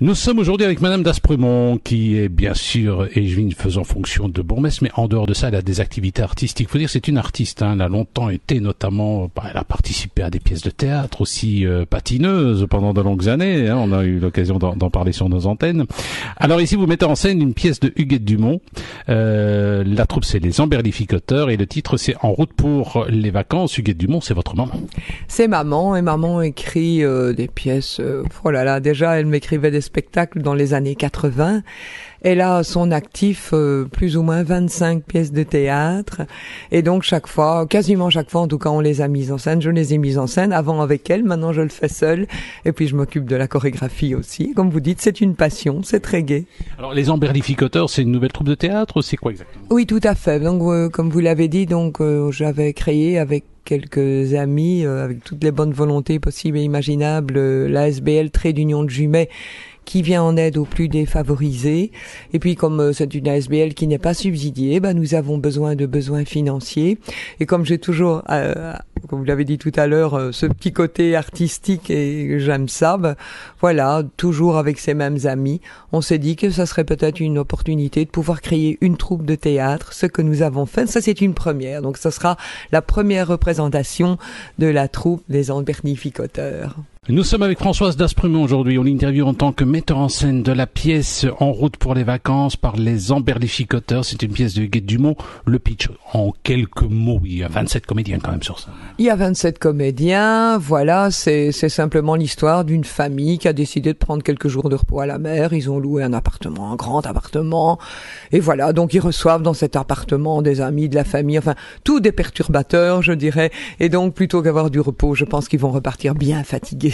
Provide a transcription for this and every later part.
Nous sommes aujourd'hui avec Madame d'Aspremont, qui est bien sûr échevine faisant fonction de bourgmestre, mais en dehors de ça, elle a des activités artistiques. Faut dire, c'est une artiste. Hein. Elle a longtemps été, notamment, bah, elle a participé à des pièces de théâtre, aussi euh, patineuse pendant de longues années. Hein. On a eu l'occasion d'en parler sur nos antennes. Alors ici, vous mettez en scène une pièce de Huguette Dumont. Euh, la troupe, c'est les Emberlificoteurs, et le titre, c'est En route pour les vacances. Huguette Dumont, c'est votre maman. C'est maman, et maman écrit euh, des pièces. oh là là, déjà, elle m'écrivait des spectacle dans les années 80. Elle a à son actif euh, plus ou moins 25 pièces de théâtre. Et donc chaque fois, quasiment chaque fois en tout cas, on les a mises en scène. Je les ai mises en scène avant avec elle, maintenant je le fais seule. Et puis je m'occupe de la chorégraphie aussi. Comme vous dites, c'est une passion, c'est très gai. Alors les Emberlificoteurs, c'est une nouvelle troupe de théâtre c'est quoi exactement? Oui, tout à fait. Donc euh, comme vous l'avez dit, donc euh, j'avais créé avec quelques amis, avec toutes les bonnes volontés possibles et imaginables, la SBL Trait d'Union de Jumet qui vient en aide aux plus défavorisés. Et puis comme euh, c'est une ASBL qui n'est pas subsidiée, ben, nous avons besoin de besoins financiers. Et comme j'ai toujours, euh, comme vous l'avez dit tout à l'heure, euh, ce petit côté artistique et j'aime ça, ben, voilà, toujours avec ces mêmes amis, on s'est dit que ça serait peut-être une opportunité de pouvoir créer une troupe de théâtre, ce que nous avons fait. Ça c'est une première, donc ce sera la première représentation de la troupe des Ambernificoteurs. Nous sommes avec Françoise Dasprumont aujourd'hui. On l'interview en tant que metteur en scène de la pièce En route pour les vacances par les Amberlificoteurs. C'est une pièce de Huguette Dumont. Le pitch, en quelques mots, il y a 27 comédiens quand même sur ça. Il y a 27 comédiens. Voilà, c'est simplement l'histoire d'une famille qui a décidé de prendre quelques jours de repos à la mer. Ils ont loué un appartement, un grand appartement. Et voilà, donc ils reçoivent dans cet appartement des amis, de la famille, enfin, tous des perturbateurs, je dirais. Et donc, plutôt qu'avoir du repos, je pense qu'ils vont repartir bien fatigués.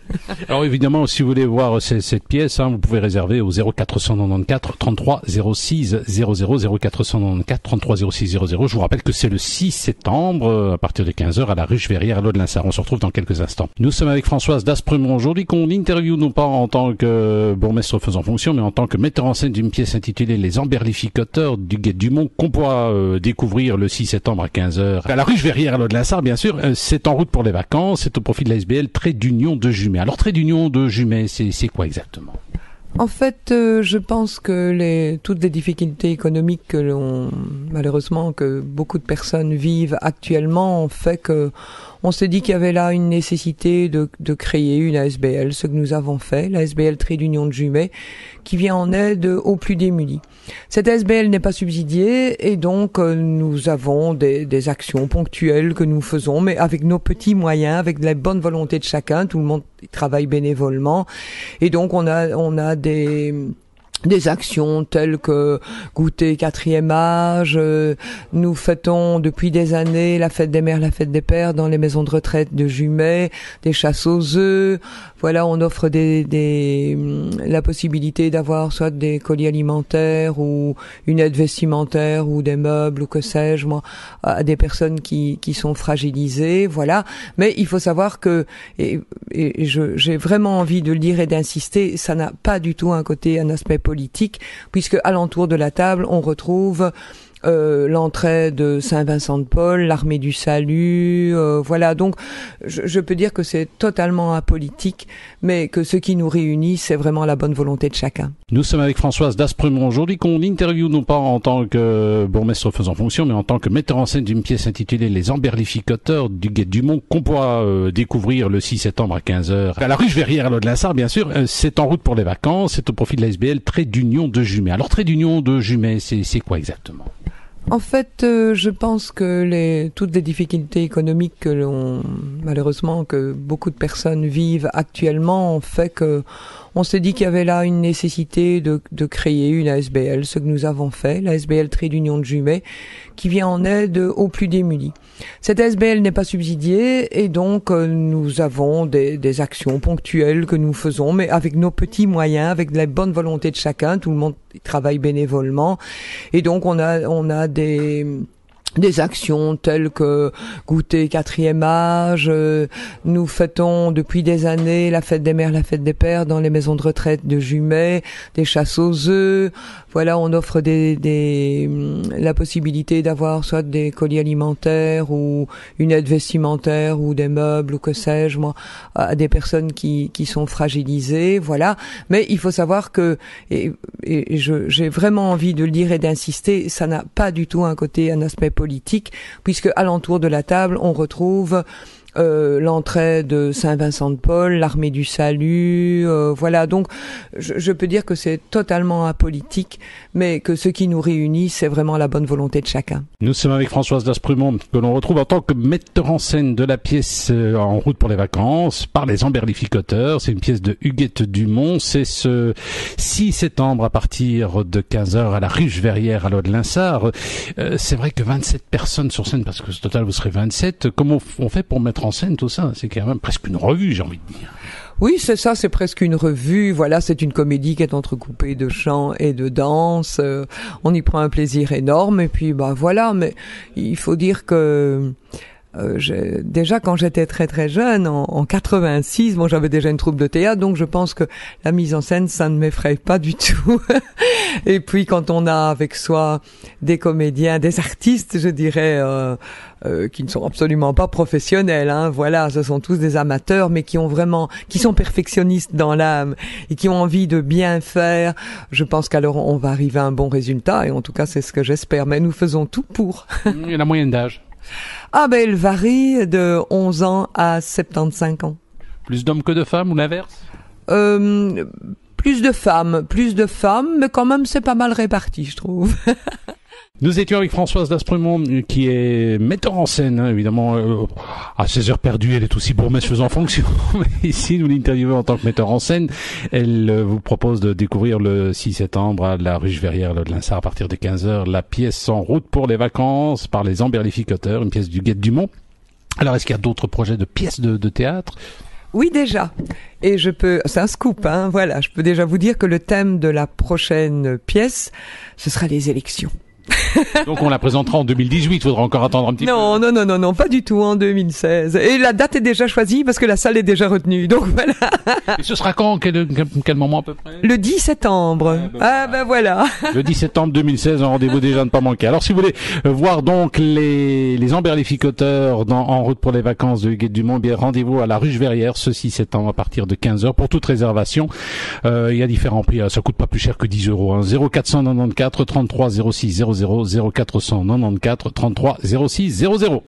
Alors évidemment, si vous voulez voir cette, pièce, hein, vous pouvez réserver au 0494 33 06 00 0494 33 06 00. Je vous rappelle que c'est le 6 septembre euh, à partir de 15h à la ruche Verrière à l'eau de l'Insard. On se retrouve dans quelques instants. Nous sommes avec Françoise Daspremont aujourd'hui qu'on interview non pas en tant que bourgmestre faisant fonction, mais en tant que metteur en scène d'une pièce intitulée Les Emberlificateurs du Guet Dumont qu'on pourra euh, découvrir le 6 septembre à 15h à la ruche Verrière à l'eau de l'Insard, bien sûr. Euh, c'est en route pour les vacances. C'est au profit de la SBL, trait d'union de Jumet. Alors, trait d'union de Jumet, c'est quoi exactement? En fait, euh, je pense que les, toutes les difficultés économiques que l'on, malheureusement, que beaucoup de personnes vivent actuellement, ont fait que on s'est dit qu'il y avait là une nécessité de, de, créer une ASBL, ce que nous avons fait, l'ASBL Trait d'Union de Jumet, qui vient en aide aux plus démunis. Cette ASBL n'est pas subsidiée et donc euh, nous avons des, des, actions ponctuelles que nous faisons, mais avec nos petits moyens, avec la bonne volonté de chacun, tout le monde travaille bénévolement. Et donc on a on a des des actions telles que goûter quatrième âge. Euh, nous fêtons depuis des années la fête des mères, la fête des pères dans les maisons de retraite de Jumet, des chasses aux œufs. Voilà, on offre des, des la possibilité d'avoir soit des colis alimentaires ou une aide vestimentaire ou des meubles ou que sais-je moi à des personnes qui qui sont fragilisées. Voilà, mais il faut savoir que et, et j'ai vraiment envie de le dire et d'insister, ça n'a pas du tout un côté un aspect politique, puisque alentour de la table, on retrouve euh, l'entrée de Saint-Vincent de Paul, l'armée du salut, euh, voilà. Donc, je, peux dire que c'est totalement apolitique, mais que ce qui nous réunit, c'est vraiment la bonne volonté de chacun. Nous sommes avec Françoise Daspremont aujourd'hui qu'on interview non pas en tant que bourgmestre faisant fonction, mais en tant que metteur en scène d'une pièce intitulée Les Emberlificateurs du Guet Dumont qu'on pourra euh, découvrir le 6 septembre à 15h à la ruche Verrière à de l'Insard, bien sûr. c'est en route pour les vacances, c'est au profit de la SBL Trait d'Union de Jumet. Alors, Trait d'Union de Jumet, c'est quoi exactement? En fait, euh, je pense que les, toutes les difficultés économiques que l'on, malheureusement, que beaucoup de personnes vivent actuellement ont fait que on s'est dit qu'il y avait là une nécessité de, de créer une ASBL, ce que nous avons fait, l'ASBL Trait d'Union de Jumet, qui vient en aide aux plus démunis. Cette ASBL n'est pas subsidiée et donc euh, nous avons des, des, actions ponctuelles que nous faisons, mais avec nos petits moyens, avec la bonne volonté de chacun, tout le monde travaille bénévolement et donc on a on a des des actions telles que goûter quatrième âge. Euh, nous fêtons depuis des années la fête des mères, la fête des pères dans les maisons de retraite de Jumet, des chasses aux œufs. Voilà, on offre des, des la possibilité d'avoir soit des colis alimentaires ou une aide vestimentaire ou des meubles ou que sais-je moi à des personnes qui, qui sont fragilisées. Voilà, mais il faut savoir que et, et j'ai vraiment envie de le dire et d'insister, ça n'a pas du tout un côté un aspect politique, puisque alentour de la table, on retrouve euh, l'entrée de Saint-Vincent de Paul, l'armée du salut, euh, voilà. Donc, je, peux dire que c'est totalement apolitique, mais que ce qui nous réunit, c'est vraiment la bonne volonté de chacun. Nous sommes avec Françoise Dasprumont, que l'on retrouve en tant que metteur en scène de la pièce euh, En route pour les vacances par les Emberlificoteurs. C'est une pièce de Huguette Dumont. C'est ce 6 septembre à partir de 15h à la Ruche Verrière à l'Aude-Linsard. c'est vrai que 27 personnes sur scène, parce que ce total vous serez 27. Comment on fait pour mettre en scène tout ça. C'est quand même presque une revue, j'ai envie de dire. Oui, c'est ça, c'est presque une revue. Voilà, c'est une comédie qui est entrecoupée de chants et de danse. Euh, on y prend un plaisir énorme. Et puis, bah voilà, mais il faut dire que euh, déjà quand j'étais très très jeune, en, en 86, bon j'avais déjà une troupe de théâtre, donc je pense que la mise en scène ça ne m'effraie pas du tout. et puis quand on a avec soi des comédiens, des artistes, je dirais, euh, euh, qui ne sont absolument pas professionnels, hein, voilà, ce sont tous des amateurs, mais qui ont vraiment, qui sont perfectionnistes dans l'âme et qui ont envie de bien faire. Je pense qu'alors on va arriver à un bon résultat, et en tout cas c'est ce que j'espère. Mais nous faisons tout pour. et la moyenne d'âge? Ah ben elle varie de 11 ans à 75 ans. Plus d'hommes que de femmes ou l'inverse? Euh, Plus de femmes, plus de femmes, mais quand même c'est pas mal réparti je trouve. Nous étions avec Françoise Daspremont, qui est metteur en scène, hein, évidemment. Euh, à ses heures perdues, elle est aussi bourgmestre en fonction. Ici, nous l'interviewons en tant que metteur en scène. Elle euh, vous propose de découvrir le 6 septembre à la Ruche Verrière de l'Insart à partir de 15h la pièce En route pour les vacances par les Emberlificateurs, une pièce du Guette Dumont. Alors, est-ce qu'il y a d'autres projets de pièces de, de théâtre? Oui, déjà. Et je peux, c'est un scoop, hein, voilà. Je peux déjà vous dire que le thème de la prochaine pièce, ce sera les élections. Donc on la présentera en 2018, il faudra encore attendre un petit peu. Non, non, non, non, non, pas du tout, en 2016. Et la date est déjà choisie parce que la salle est déjà retenue, donc voilà. Et ce sera quand quel, quel, moment à peu près? Le 10 septembre. Ah ben, ah, ben voilà. Le 10 septembre 2016, un rendez-vous déjà ne pas manquer. Alors si vous voulez euh, voir donc les, les emberlificoteurs dans, en route pour les vacances de Huguette Dumont, bien rendez-vous à la Ruche Verrière ce 6 septembre à partir de 15h pour toute réservation. Euh, il y a différents prix, ça coûte pas plus cher que 10 euros. Hein. 0494 33 06 00 0494 33 06 00.